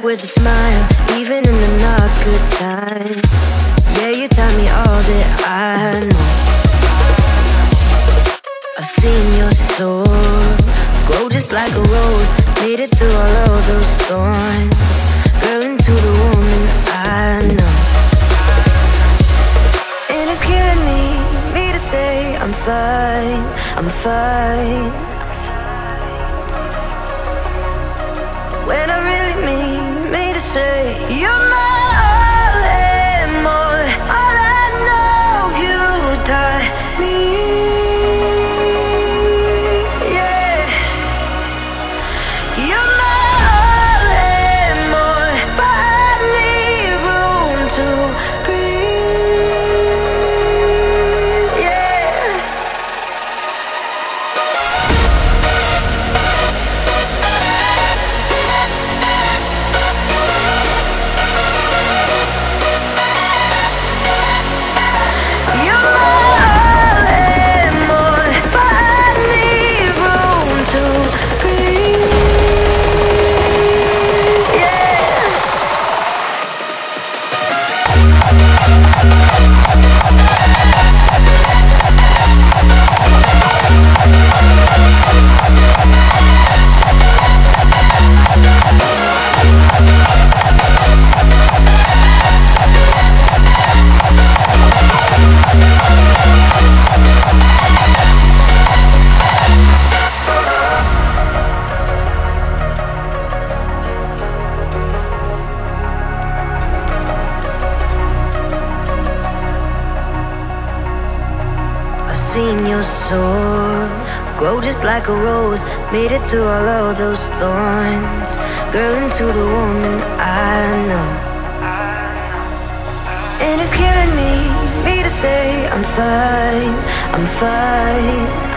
up with a smile, even in the not good times. Yeah, you taught me all that I know. I've seen your soul grow just like a rose, made it through all of those storms. Girl, into the woman I know. And it's killing me, me to say I'm fine, I'm fine. When I like a rose, made it through all of those thorns. Girl, into the woman I know. And it's killing me, me to say I'm fine, I'm fine.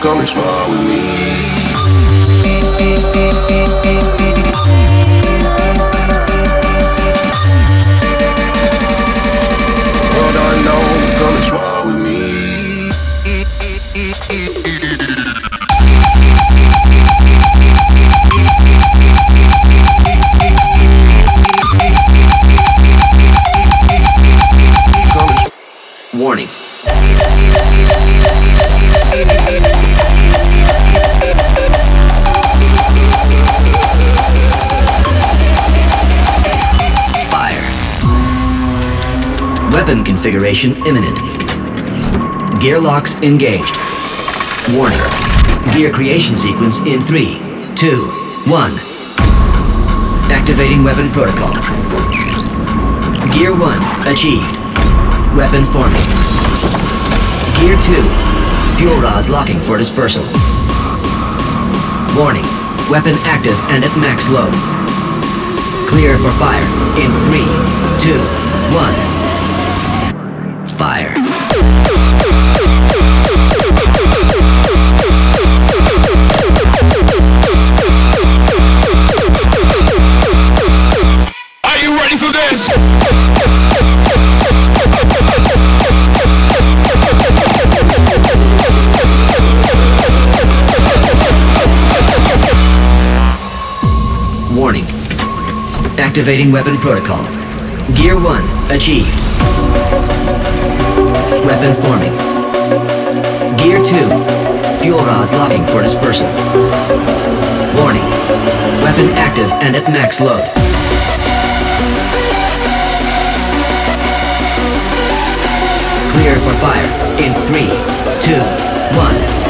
Come explore with me. Weapon configuration imminent. Gear locks engaged. Warning. Gear creation sequence in 3, 2, 1. Activating weapon protocol. Gear 1 achieved. Weapon forming. Gear 2. Fuel rods locking for dispersal. Warning. Weapon active and at max load. Clear for fire in 3, 2, 1. Fire. Are you ready for this? Warning. Activating weapon protocol. Gear 1 achieved. Weapon forming. Gear 2. Fuel rods locking for dispersal. Warning. Weapon active and at max load. Clear for fire in 3, 2, 1.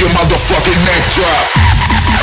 Your motherfucking neck drop.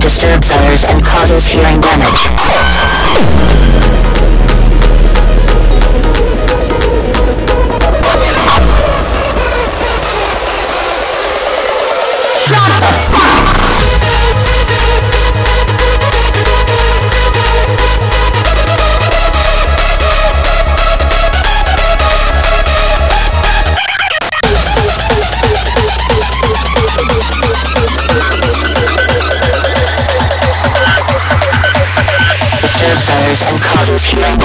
Disturbs others and causes hearing damage. Causes hearing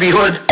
every hood.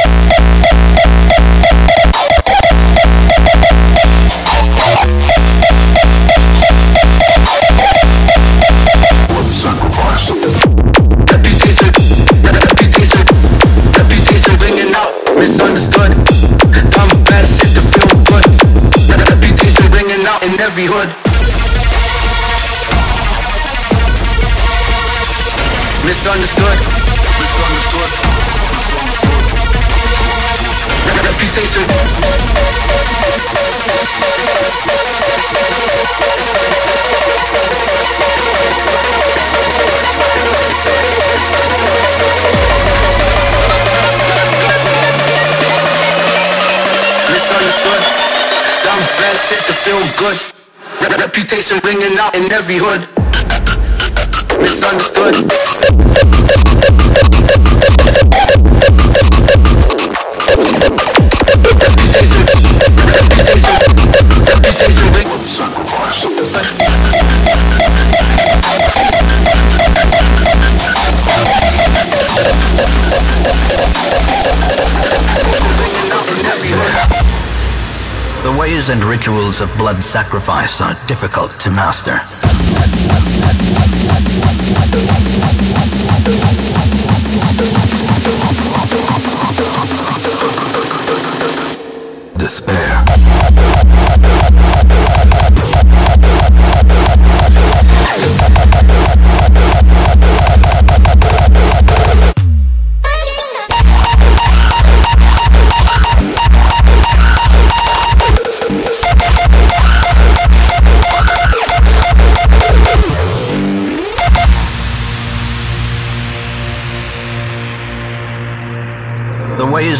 Reputation ringing out in every hood. Misunderstood. And rituals of blood sacrifice are difficult to master. Despair.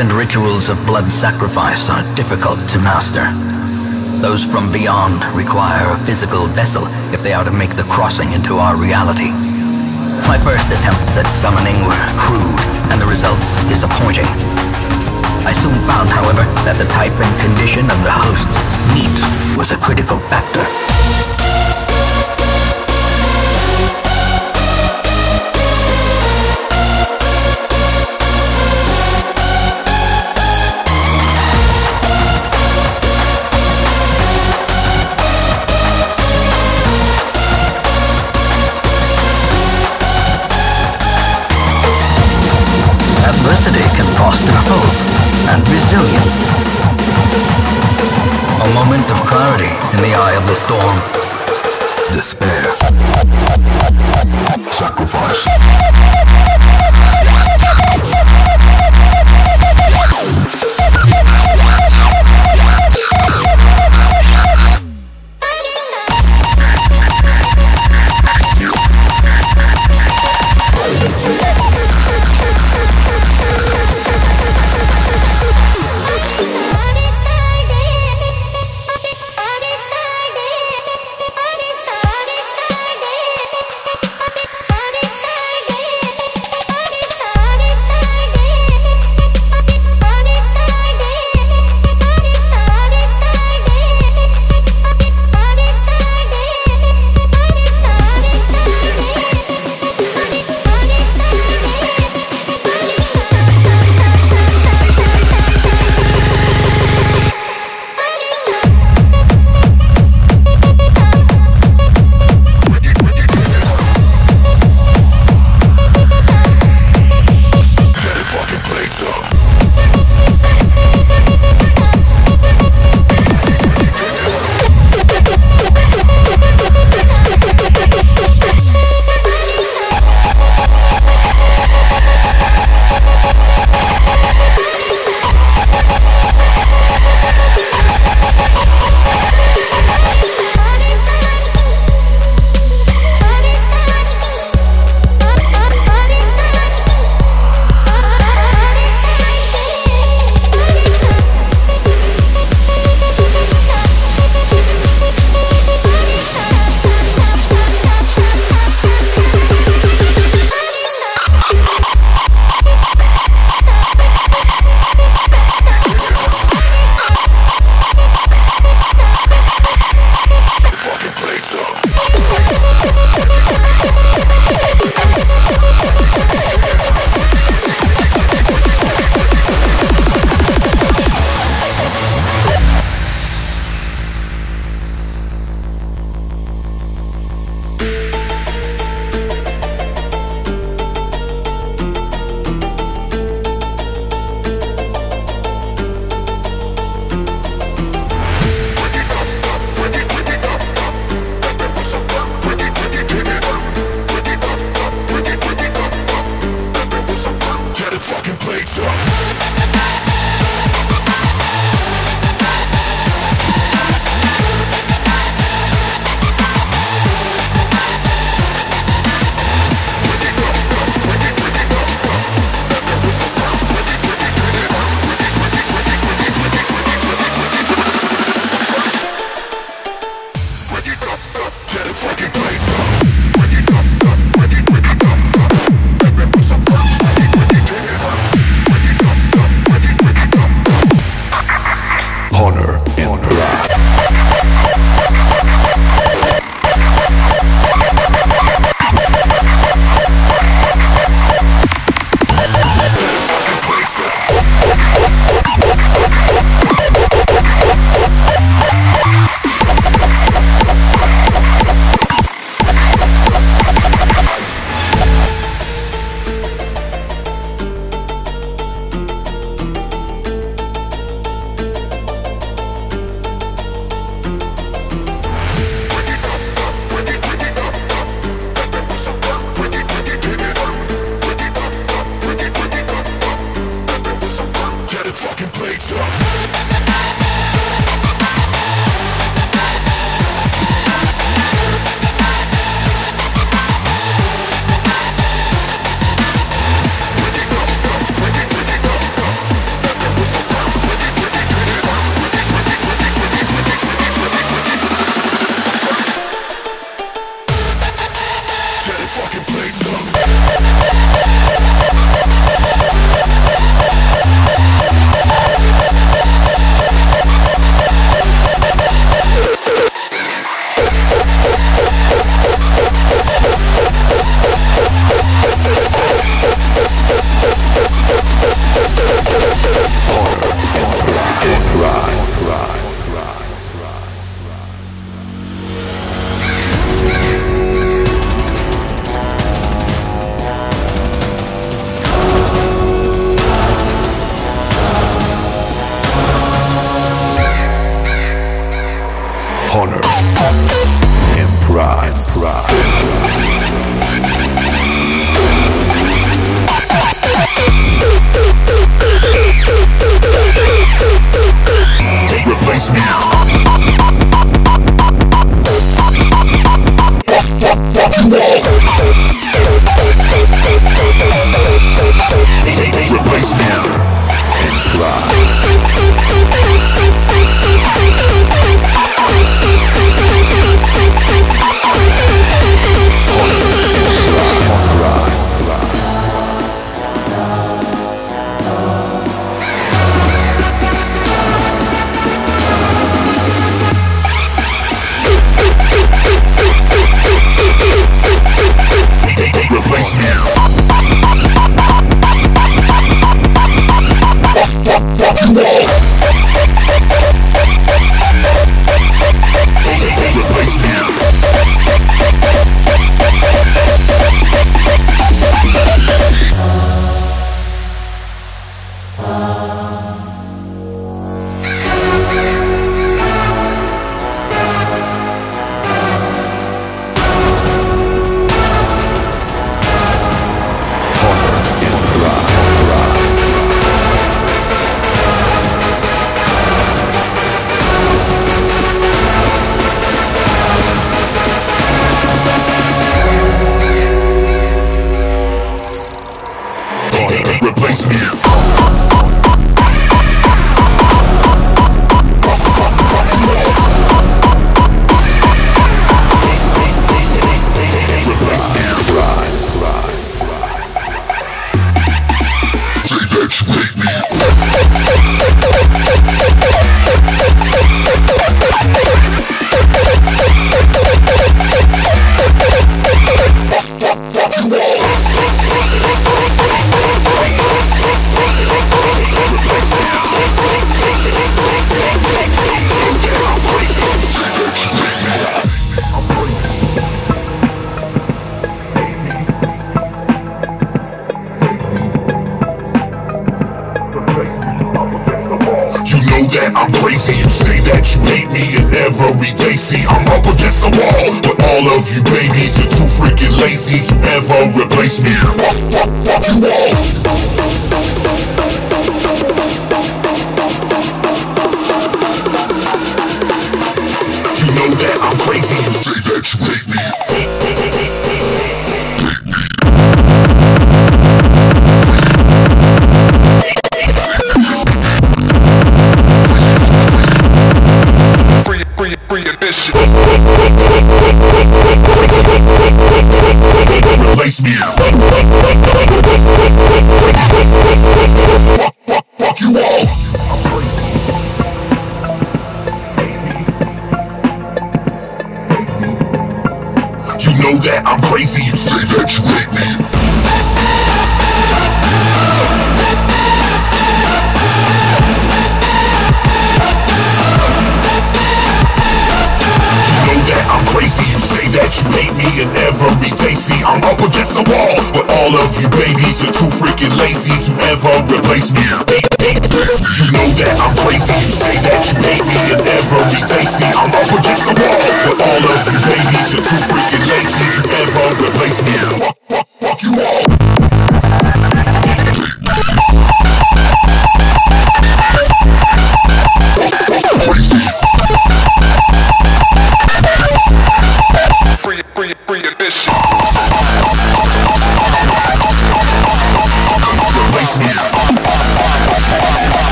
And rituals of blood sacrifice are difficult to master. Those from beyond require a physical vessel if they are to make the crossing into our reality. My first attempts at summoning were crude, and the results disappointing. I soon found, however, that the type and condition of the host's meat was a critical factor. And resilience. A moment of clarity in the eye of the storm. Despair. Sacrifice.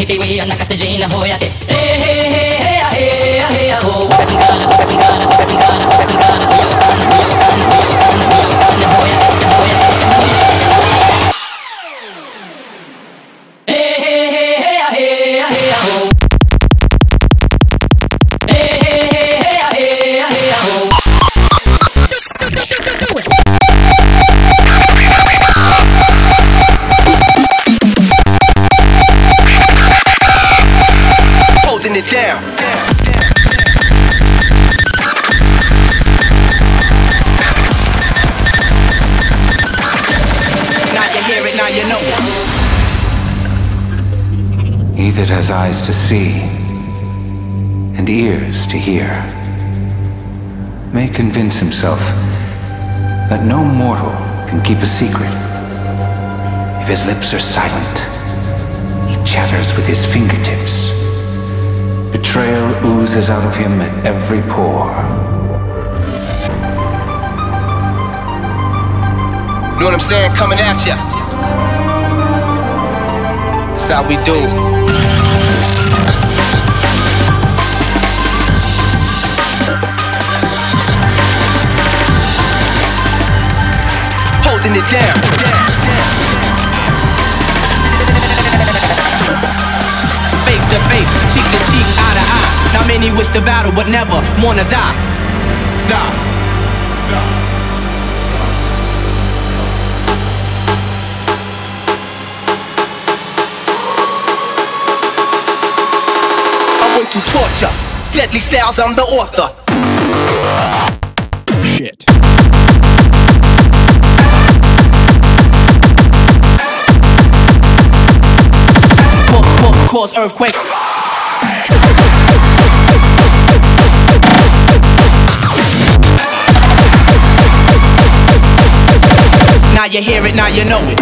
Wakana nehiti wiya That has eyes to see and ears to hear may convince himself that no mortal can keep a secret. If his lips are silent, he chatters with his fingertips. Betrayal oozes out of him at every pore. Know what I'm saying? Coming at ya. That's how we do. Holding it down. Face to face, cheek to cheek, eye to eye. Not many wish to battle, but never wanna die. Die. I went to torture. Deadly styles, I'm the author. Shit. Cause earthquake. Now you hear it, now you know it.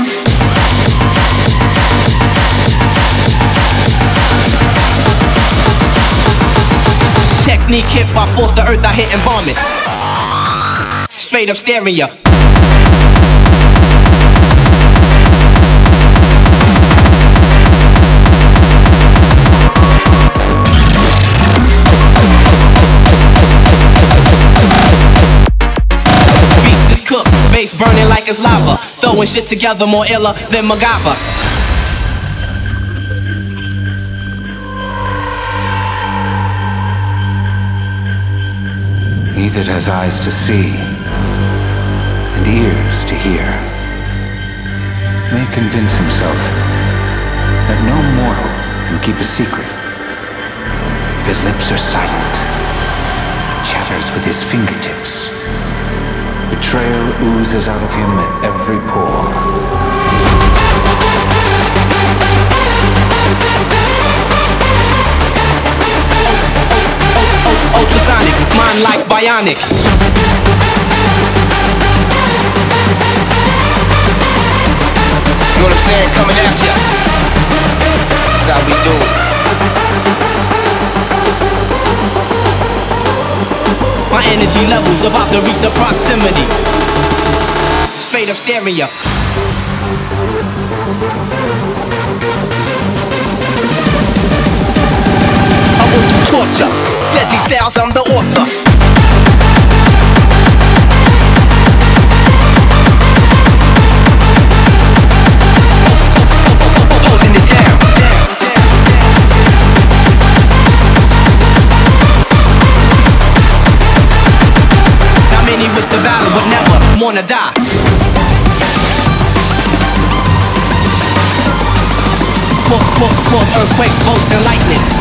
Technique hit by force the earth, I hit and bomb it. Straight up staring ya. Burning like it's lava. Throwing shit together more iller than MacGyver. He that has eyes to see and ears to hear may convince himself that no mortal can keep a secret. If his lips are silent, he chatters with his fingertips. Betrayal oozes out of him at every pore. Ultrasonic, mind like bionic. You know what I'm saying? Coming at ya. That's how we do it. My energy levels about to reach the proximity. Straight up staring Cause, earthquakes, bolts, and lightning.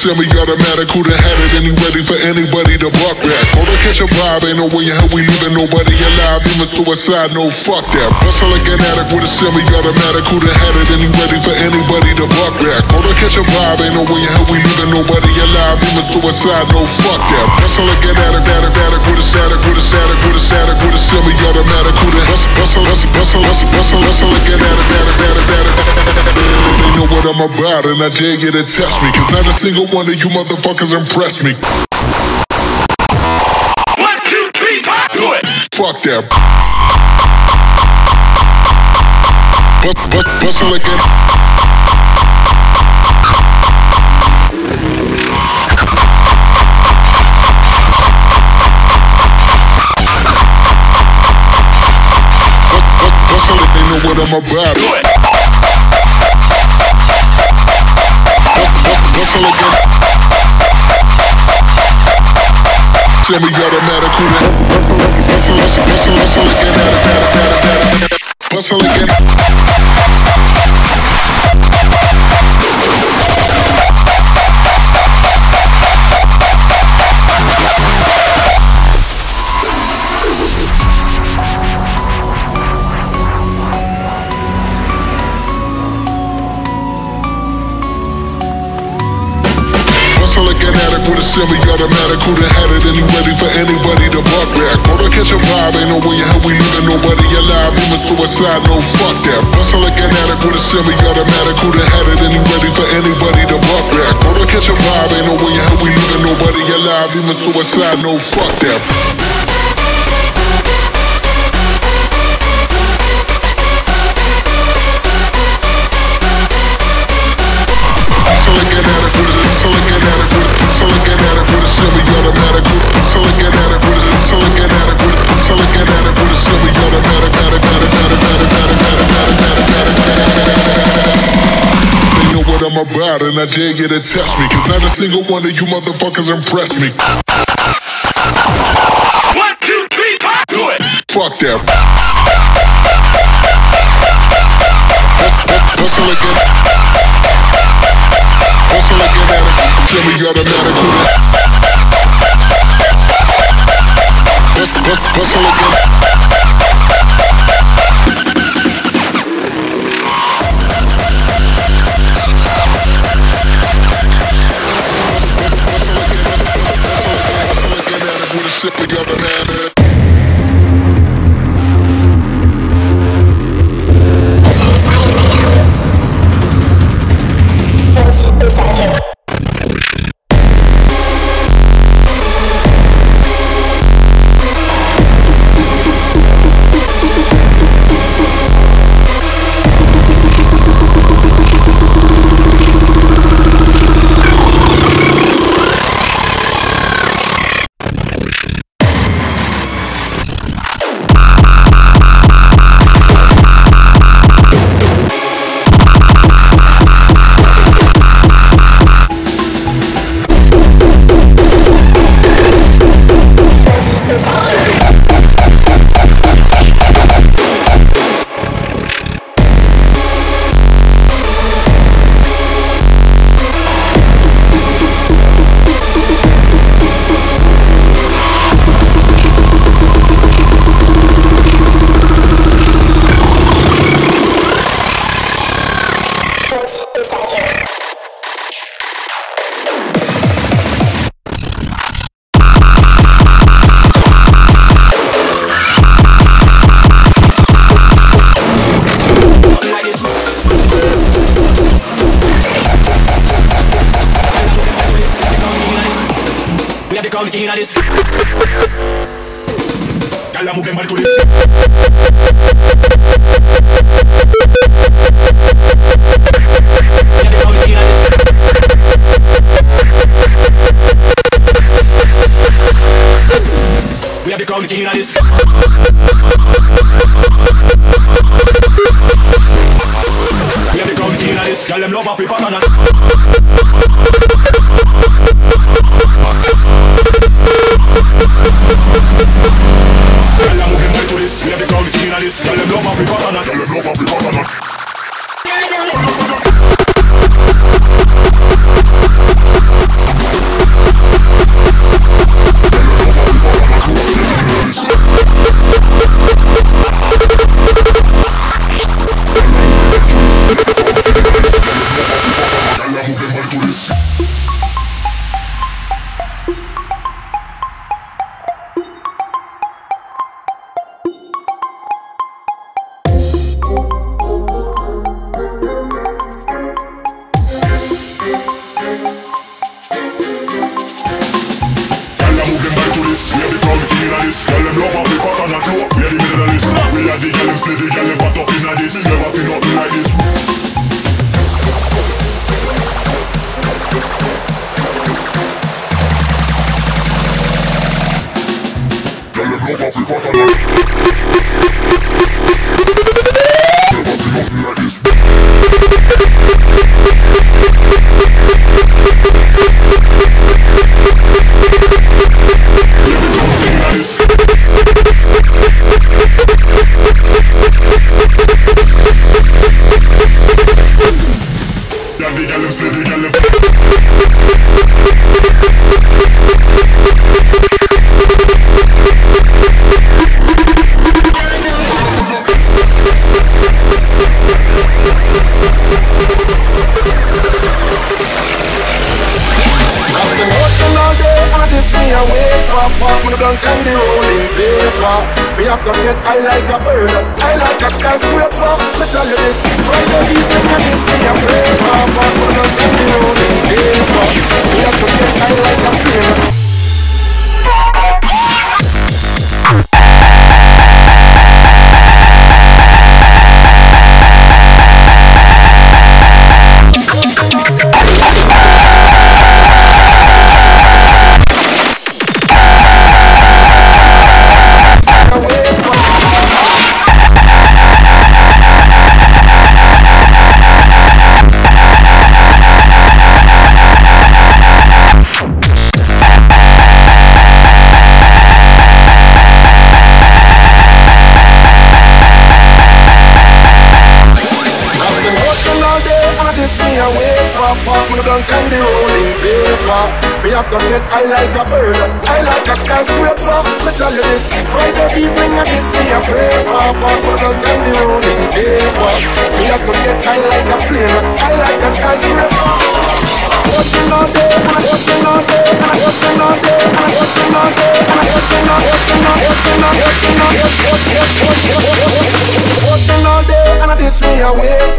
Semi-automatic, done had it any ready for anybody to buck back. Catch a vibe, ain't no way in hell we leaving nobody alive, even suicide, no fuck that. Bustle like an addict with a semi-automatic, who done had it any ready for anybody to buck back. Hold on, catch a vibe, ain't no way in hell we leaving nobody alive, even suicide, no fuck that. Bustle like an addict, addict, addict with a static, with a static, with a static, with a semi-automatic, who done bustle, bustle, bustle, bustle, bustle, bustle, like an addict, addict, addict, addict. They know what I'm about, and I dare you to test me, cause not a single one of you motherfuckers impress me. Fuck that. Bust, bustle again. Bust, bustle it, they know what I'm about. Do it. Bust, bust, Listen, listen, listen. Listen again. job, ain't no way in hell we living, nobody alive, even suicide, no fuck that. Bustin' like an addict with a semi-automatic, who'd have had it, and ready for anybody to buck back? Go to catch a vibe, ain't no way in hell we living, nobody alive, even suicide, no fuck that. about and I dare you to test me. Cause not a single one of you motherfuckers impressed me. One, two, three, pop, do it! Fuck them. Hustle again. Hustle again at it. Tell me automatically I like a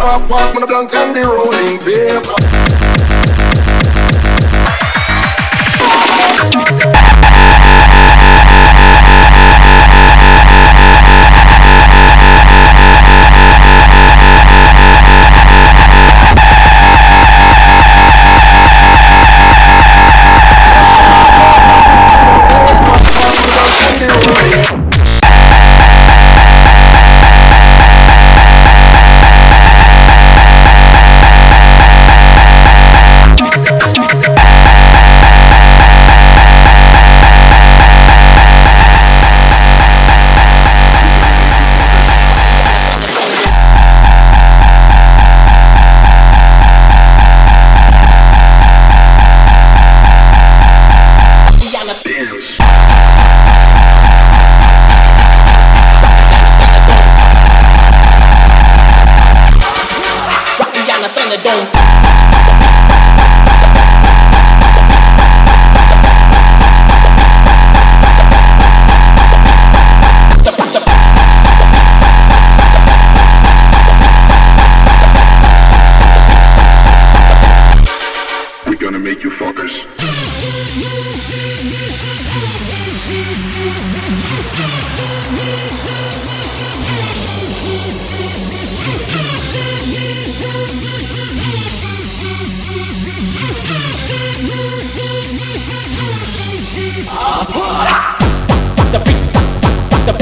far past, man, the blank and be rolling. Babe, Tá,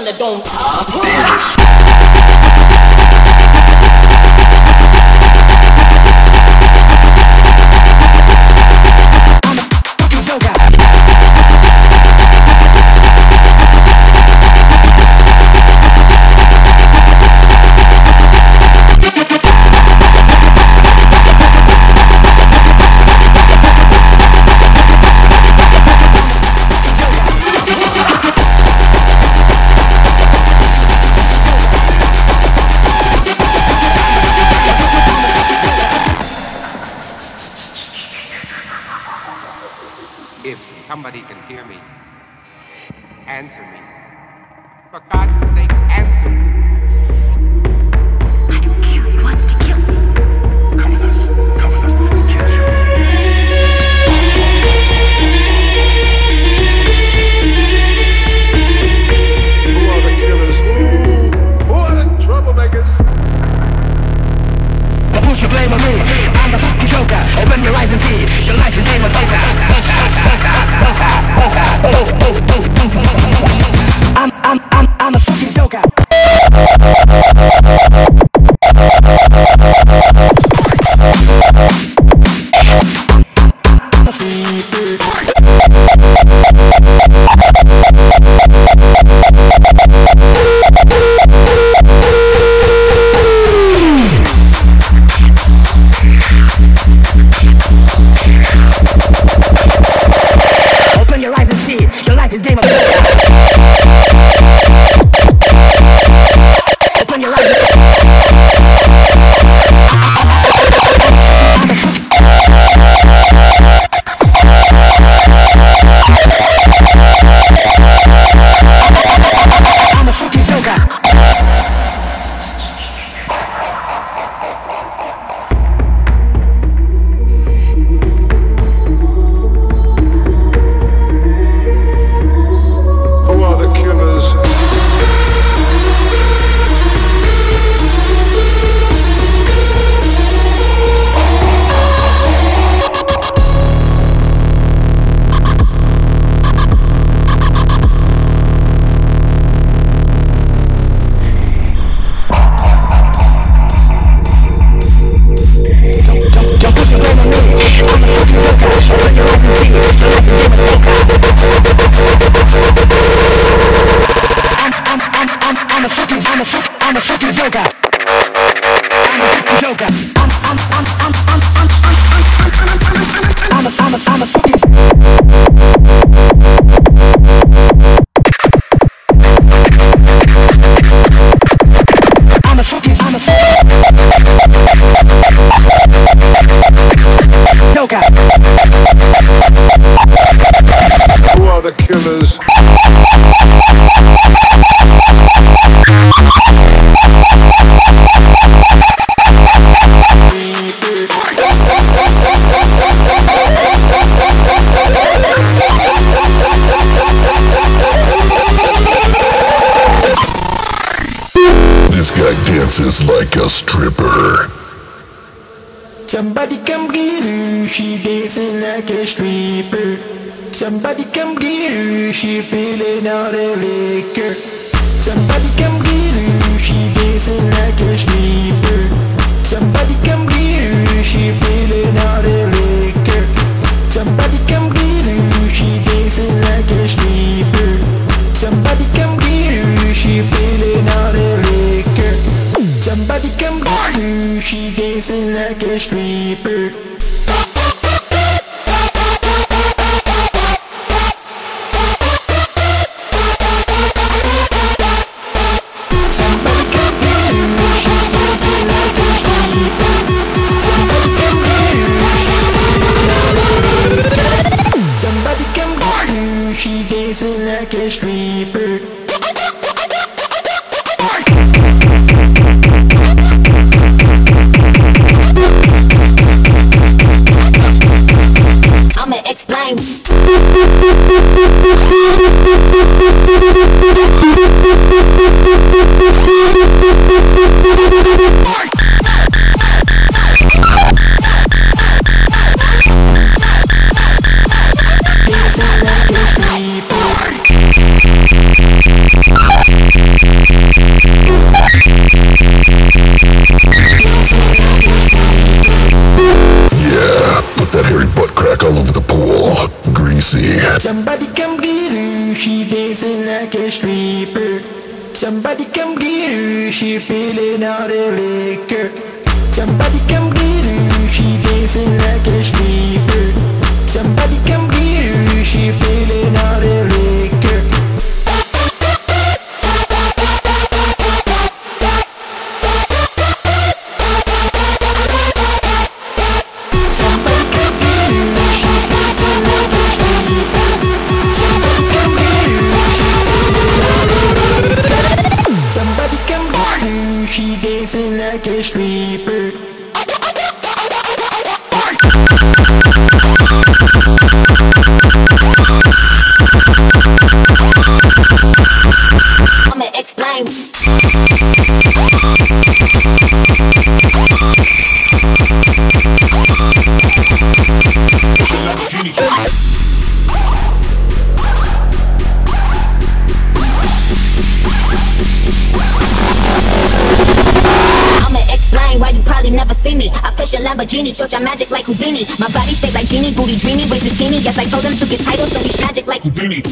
né, don't dances like a stripper. Somebody come get her, she dancing like a stripper. Somebody come get her, she feeling all the liquor. Somebody come get her, she dancing like a stripper. sexy like a stripper. she feeling out of liquor. a genie, show your magic like Houdini. My body shaped like genie, booty dreamy, waist is teeny. Yes, I told him to get title, so he's magic like Houdini.